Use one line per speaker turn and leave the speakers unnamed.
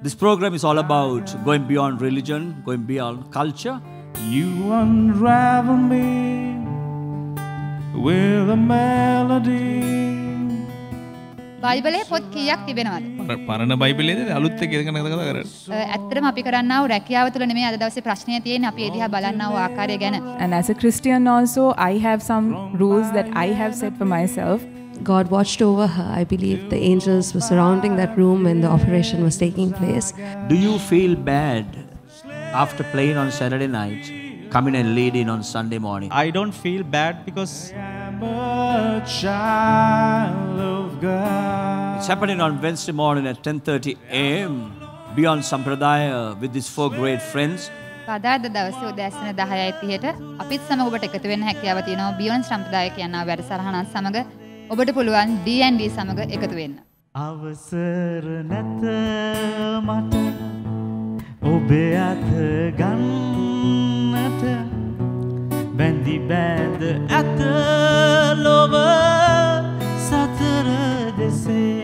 This program is all about going beyond religion, going beyond culture.
You unravel me with a melody.
බයිබලේ පොත් කීයක් තිබෙනවද?
පර- පරණ බයිබලේද අලුත් එක ගැන කතා කරන්නේ.
අ, ඇත්තටම අපි කරන්නා වූ රැකියාව තුළ නෙමෙයි අද දවසේ ප්‍රශ්නය තියෙන්නේ අපි ඒ දිහා බලන්නා වූ ආකාරය ගැන.
And as a Christian, also, I have some rules that I have set for myself.
God watched over her. I believe the angels were surrounding that room when the operation was taking place.
Do you feel bad after playing on Saturday night, coming and leading on Sunday morning?
I don't feel bad because
I'm a child of God.
It's happening on Wednesday morning at 10:30 a.m. Beyond Sampradaya with these four great friends.
අදාද දවසේ උදෑසන 10:30ට අපිත් සමග ඔබට එකතු වෙන්න හැකියාව තියෙනවා බියොන් ශ්‍රම්පදාය කියන වැඩසටහනත් සමග ඔබට පුළුවන් D&D සමග එකතු වෙන්න.
අවසර නැත මට ඔබේ අත ගන්නට බැඳි බෑද ඇත ලොව සතර දෙසේ